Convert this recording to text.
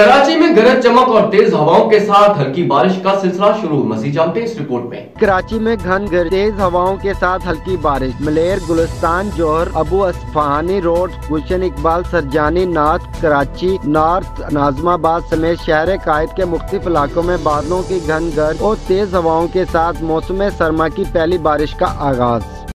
कराची में गरज चमक और तेज हवाओं के साथ हल्की बारिश का सिलसिला शुरू। मजीद जानते हैं इस रिपोर्ट में। कराची में घन तेज हवाओं के साथ हल्की बारिश। Malir, Gulistan, Jauhar, Abu Isfahani road, Gulshan Iqbal, Surjani north, Karachi, north, Nazimabad समेत शहर कायद के मुख्तलिफ़ इलाकों में बादलों की घन और तेज हवाओं के साथ मौसम सरमा की पहली बारिश का आगाज़।